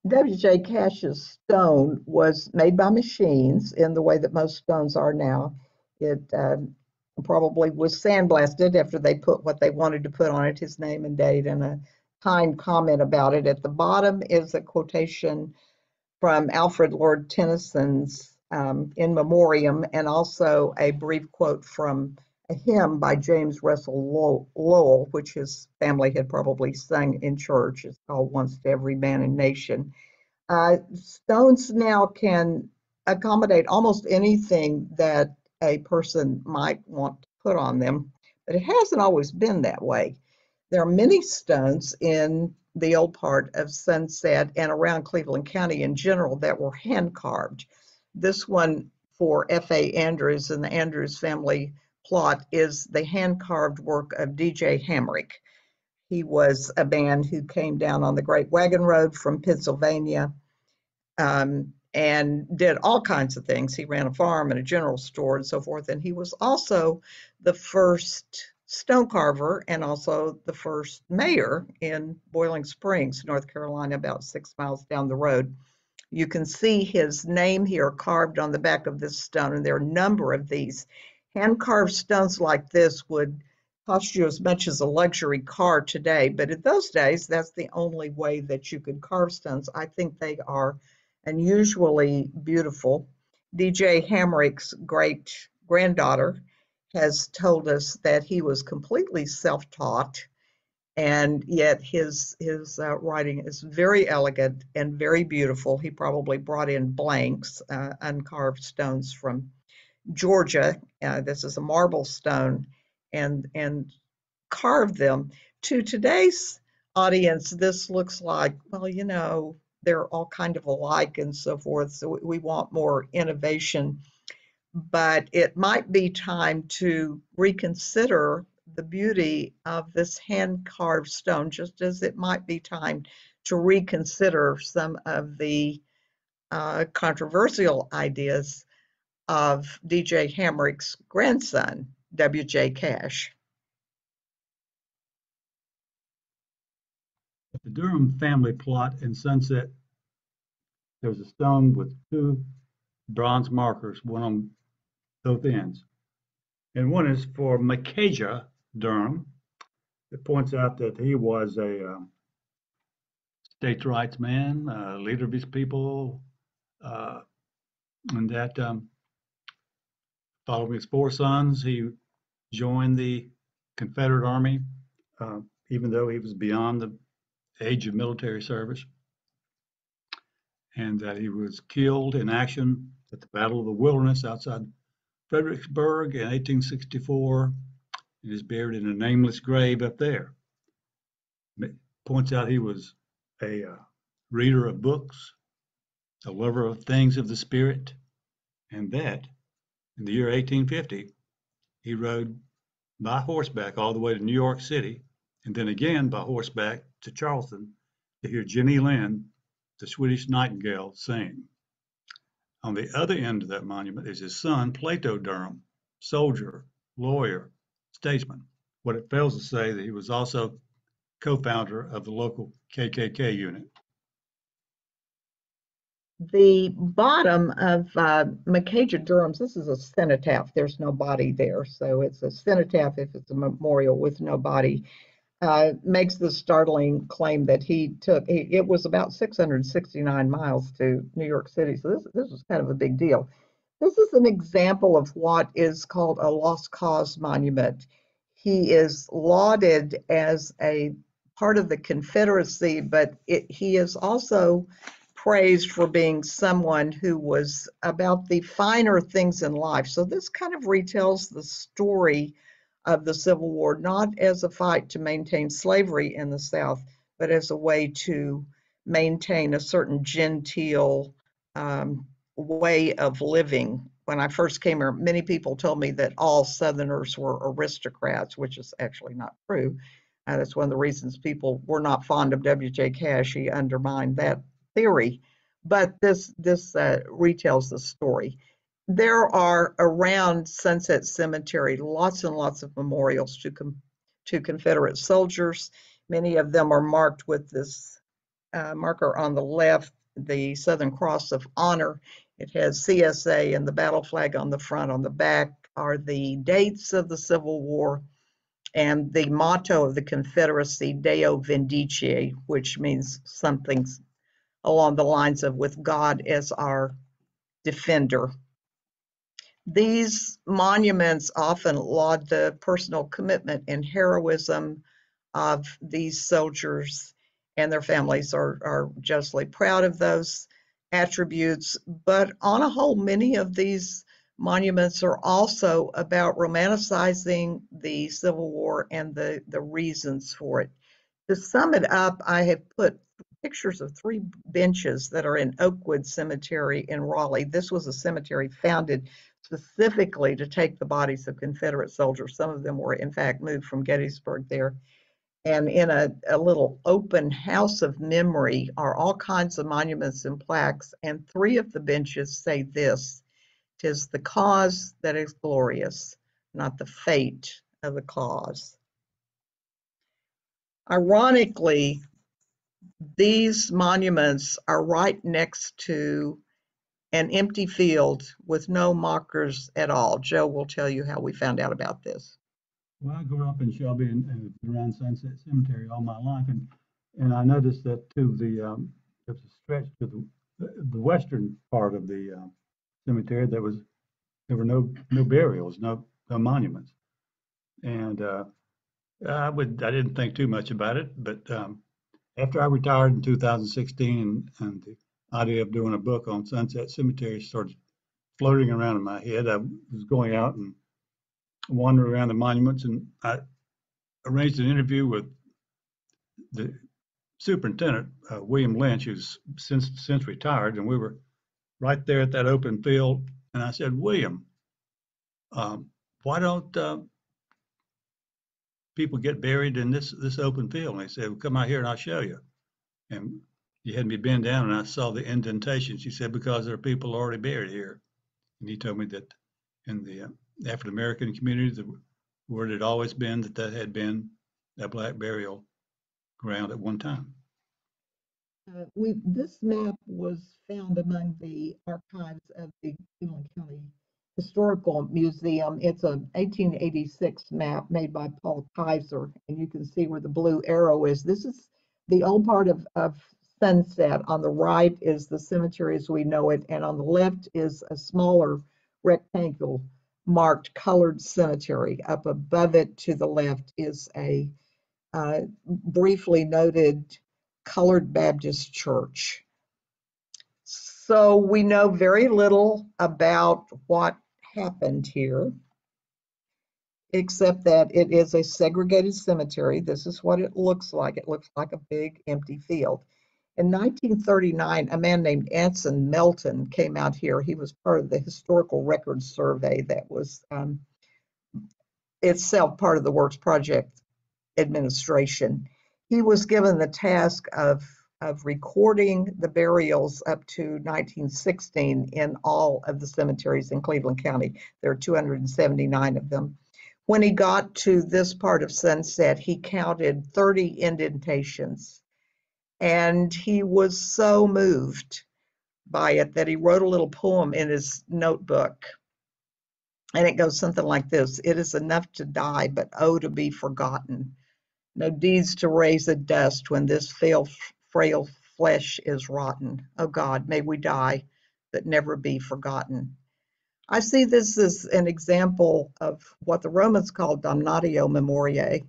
W.J. Cash's stone was made by machines in the way that most stones are now. It um, probably was sandblasted after they put what they wanted to put on it, his name and date, and a kind comment about it. At the bottom is a quotation from Alfred Lord Tennyson's um, In Memoriam, and also a brief quote from a hymn by James Russell Lowell, which his family had probably sung in church. It's called Once to Every Man and Nation. Uh, stones now can accommodate almost anything that a person might want to put on them, but it hasn't always been that way. There are many stones in the old part of Sunset and around Cleveland County in general that were hand carved. This one for F.A. Andrews and the Andrews family plot is the hand carved work of D.J. Hamrick. He was a man who came down on the Great Wagon Road from Pennsylvania um, and did all kinds of things. He ran a farm and a general store and so forth. And he was also the first stone carver and also the first mayor in Boiling Springs, North Carolina, about six miles down the road. You can see his name here carved on the back of this stone, and there are a number of these. Hand carved stones like this would cost you as much as a luxury car today, but in those days, that's the only way that you could carve stones. I think they are unusually beautiful. DJ Hamrick's great granddaughter has told us that he was completely self-taught and yet his his uh, writing is very elegant and very beautiful. He probably brought in blanks, uh, uncarved stones from Georgia. Uh, this is a marble stone, and and carved them. To today's audience, this looks like well, you know, they're all kind of alike and so forth. So we, we want more innovation, but it might be time to reconsider the beauty of this hand carved stone, just as it might be time to reconsider some of the uh, controversial ideas of DJ Hamrick's grandson, W.J. Cash. At the Durham family plot in Sunset, there's a stone with two bronze markers, one on both ends. And one is for Micajah Durham. It points out that he was a um, states' rights man, uh, leader of his people, uh, and that um, following his four sons, he joined the Confederate Army, uh, even though he was beyond the age of military service, and that he was killed in action at the Battle of the Wilderness outside Fredericksburg in 1864 and is buried in a nameless grave up there. It points out he was a uh, reader of books, a lover of things of the spirit, and that in the year 1850 he rode by horseback all the way to New York City and then again by horseback to Charleston to hear Jenny Lind, the Swedish nightingale, sing. On the other end of that monument is his son, Plato Durham, soldier, lawyer, statesman. What it fails to say that he was also co-founder of the local KKK unit. The bottom of uh, Micajah Durham's, this is a cenotaph. There's no body there, so it's a cenotaph if it's a memorial with no body. Uh, makes the startling claim that he took. It was about 669 miles to New York City, so this this was kind of a big deal. This is an example of what is called a lost cause monument. He is lauded as a part of the Confederacy, but it, he is also praised for being someone who was about the finer things in life. So this kind of retells the story of the Civil War, not as a fight to maintain slavery in the South, but as a way to maintain a certain genteel um, way of living. When I first came here, many people told me that all Southerners were aristocrats, which is actually not true. Uh, that's one of the reasons people were not fond of W.J. Cash. He undermined that theory, but this this uh, retells the story. There are around Sunset Cemetery lots and lots of memorials to to Confederate soldiers. Many of them are marked with this uh, marker on the left, the Southern Cross of Honor. It has CSA and the battle flag on the front. On the back are the dates of the Civil War and the motto of the Confederacy, Deo Vindice, which means something along the lines of with God as our defender. These monuments often laud the personal commitment and heroism of these soldiers, and their families are, are justly proud of those attributes. But on a whole, many of these monuments are also about romanticizing the Civil War and the, the reasons for it. To sum it up, I have put pictures of three benches that are in Oakwood Cemetery in Raleigh. This was a cemetery founded specifically to take the bodies of Confederate soldiers. Some of them were, in fact, moved from Gettysburg there. And in a, a little open house of memory are all kinds of monuments and plaques. And three of the benches say this Tis the cause that is glorious, not the fate of the cause. Ironically, these monuments are right next to an empty field with no markers at all. Joe will tell you how we found out about this. Well, I grew up in Shelby and, and around Sunset Cemetery all my life, and and I noticed that to the um, there's a stretch to the the western part of the uh, cemetery there was there were no no burials, no no monuments, and uh, I would I didn't think too much about it, but um, after I retired in 2016 and, and the idea of doing a book on Sunset Cemetery started floating around in my head. I was going out and wandering around the monuments, and I arranged an interview with the superintendent, uh, William Lynch, who's since since retired, and we were right there at that open field. And I said, William, um, why don't uh, people get buried in this this open field? And he said, well, come out here and I'll show you. And he had me bend down and I saw the indentations. He said, because there are people already buried here. And he told me that in the uh, African American community, the word had always been that that had been a black burial ground at one time. Uh, we, this map was found among the archives of the Cleveland County Historical Museum. It's a 1886 map made by Paul Kaiser, and you can see where the blue arrow is. This is the old part of, of Sunset. On the right is the cemetery as we know it, and on the left is a smaller rectangle marked colored cemetery. Up above it to the left is a uh, briefly noted colored Baptist church. So we know very little about what happened here, except that it is a segregated cemetery. This is what it looks like. It looks like a big empty field. In 1939, a man named Anson Melton came out here. He was part of the Historical Records Survey that was um, itself part of the Works Project Administration. He was given the task of, of recording the burials up to 1916 in all of the cemeteries in Cleveland County. There are 279 of them. When he got to this part of Sunset, he counted 30 indentations and he was so moved by it that he wrote a little poem in his notebook. And it goes something like this It is enough to die, but oh, to be forgotten. No deeds to raise a dust when this frail, frail flesh is rotten. Oh God, may we die, but never be forgotten. I see this as an example of what the Romans called damnatio memoriae.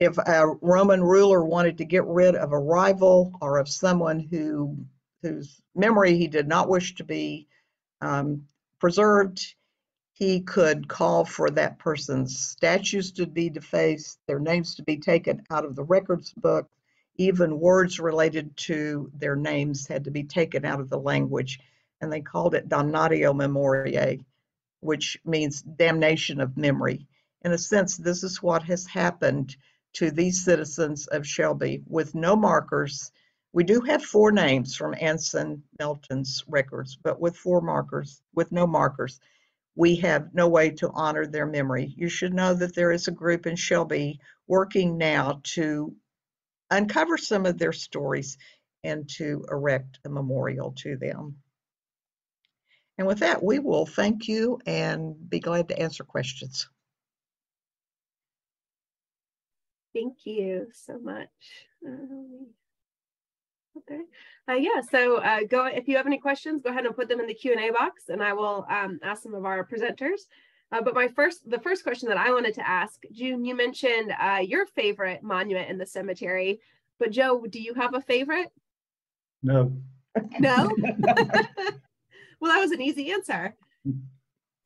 If a Roman ruler wanted to get rid of a rival or of someone who whose memory he did not wish to be um, preserved, he could call for that person's statues to be defaced, their names to be taken out of the records book, even words related to their names had to be taken out of the language and they called it damnatio memoriae, which means damnation of memory. In a sense, this is what has happened to these citizens of Shelby with no markers. We do have four names from Anson Melton's records, but with four markers, with no markers, we have no way to honor their memory. You should know that there is a group in Shelby working now to uncover some of their stories and to erect a memorial to them. And with that, we will thank you and be glad to answer questions. Thank you so much. Um, okay. Uh, yeah, so uh, go if you have any questions, go ahead and put them in the Q&A box and I will um, ask some of our presenters. Uh, but my first, the first question that I wanted to ask, June, you mentioned uh, your favorite monument in the cemetery, but Joe, do you have a favorite? No. No? [laughs] [laughs] well, that was an easy answer.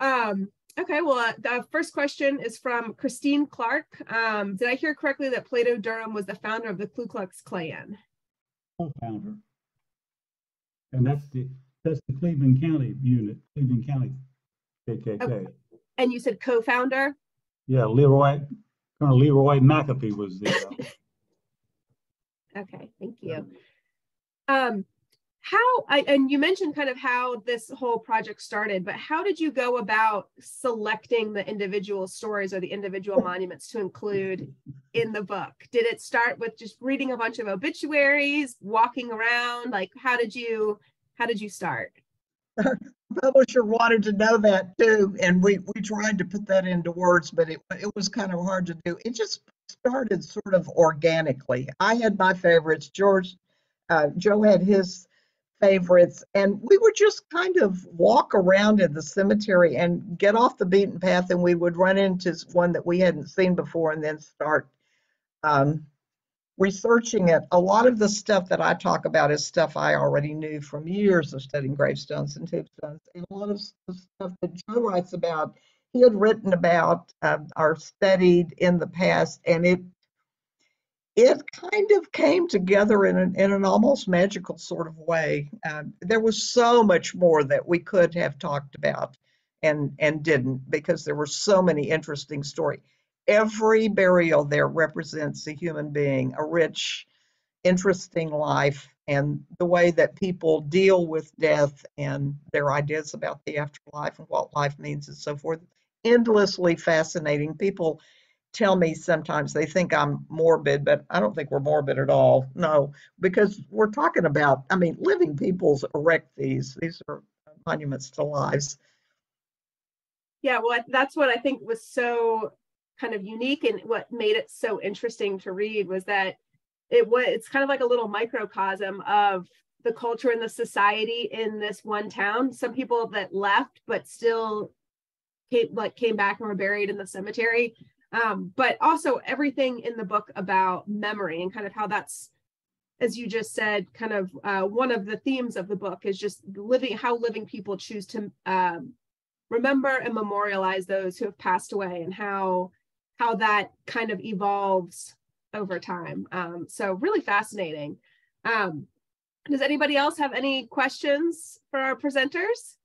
Um, okay, well, uh, the first question is from Christine Clark. Um, did I hear correctly that Plato Durham was the founder of the Ku Klux Klan? Co-founder. And that's the, that's the Cleveland County unit, Cleveland County KKK. Okay. And you said co-founder? Yeah, Leroy, Colonel Leroy McAfee was the, uh, [laughs] Okay, thank you. Um, how I, and you mentioned kind of how this whole project started but how did you go about selecting the individual stories or the individual monuments to include in the book? Did it start with just reading a bunch of obituaries walking around? Like how did you how did you start? [laughs] Publisher wanted to know that too and we we tried to put that into words but it, it was kind of hard to do. It just started sort of organically. I had my favorites. George uh, joe had his favorites and we would just kind of walk around in the cemetery and get off the beaten path and we would run into one that we hadn't seen before and then start um, researching it. A lot of the stuff that i talk about is stuff i already knew from years of studying gravestones and tombstones and a lot of the stuff that joe writes about he had written about uh, or studied in the past and it it kind of came together in an, in an almost magical sort of way. Um, there was so much more that we could have talked about and, and didn't because there were so many interesting stories. Every burial there represents a human being, a rich, interesting life, and the way that people deal with death and their ideas about the afterlife and what life means and so forth. Endlessly fascinating. People tell me sometimes they think I'm morbid, but I don't think we're morbid at all. No, because we're talking about, I mean, living peoples erect these. These are monuments to lives. Yeah, well, that's what I think was so kind of unique and what made it so interesting to read was that it was it's kind of like a little microcosm of the culture and the society in this one town. Some people that left but still came like came back and were buried in the cemetery um, but also everything in the book about memory and kind of how that's as you just said kind of uh, one of the themes of the book is just living how living people choose to um, remember and memorialize those who have passed away and how how that kind of evolves over time. Um, so really fascinating. Um, does anybody else have any questions for our presenters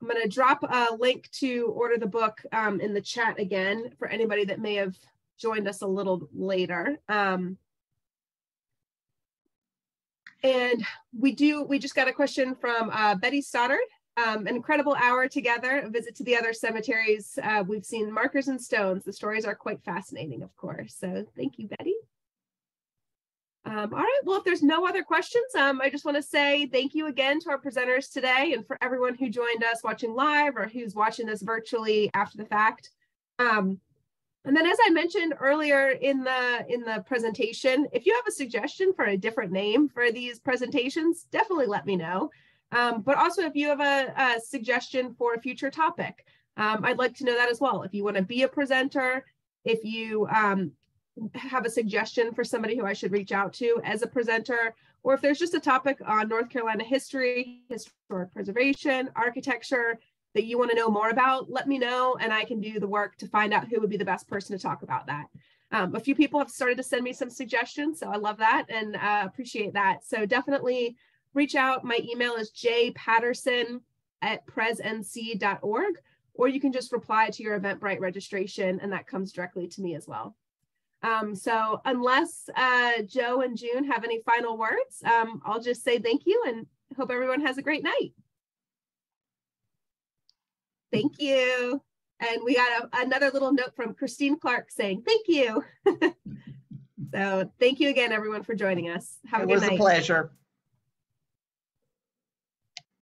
I'm going to drop a link to order the book um, in the chat again for anybody that may have joined us a little later. Um, and we do, we just got a question from uh, Betty Stoddard. Um, an incredible hour together, a visit to the other cemeteries. Uh, we've seen markers and stones. The stories are quite fascinating, of course. So thank you, Betty. Um, all right, well, if there's no other questions, um, I just want to say thank you again to our presenters today and for everyone who joined us watching live or who's watching this virtually after the fact. Um, and then as I mentioned earlier in the in the presentation, if you have a suggestion for a different name for these presentations, definitely let me know. Um, but also if you have a, a suggestion for a future topic, um, I'd like to know that as well. If you want to be a presenter, if you um, have a suggestion for somebody who I should reach out to as a presenter, or if there's just a topic on North Carolina history, historic preservation, architecture that you want to know more about, let me know and I can do the work to find out who would be the best person to talk about that. Um, a few people have started to send me some suggestions, so I love that and uh, appreciate that. So definitely reach out. My email is jpatterson at presnc.org, or you can just reply to your Eventbrite registration and that comes directly to me as well. Um, so unless uh, Joe and June have any final words, um, I'll just say thank you and hope everyone has a great night. Thank you. And we got a, another little note from Christine Clark saying thank you. [laughs] so thank you again, everyone, for joining us. Have It a good was night. a pleasure.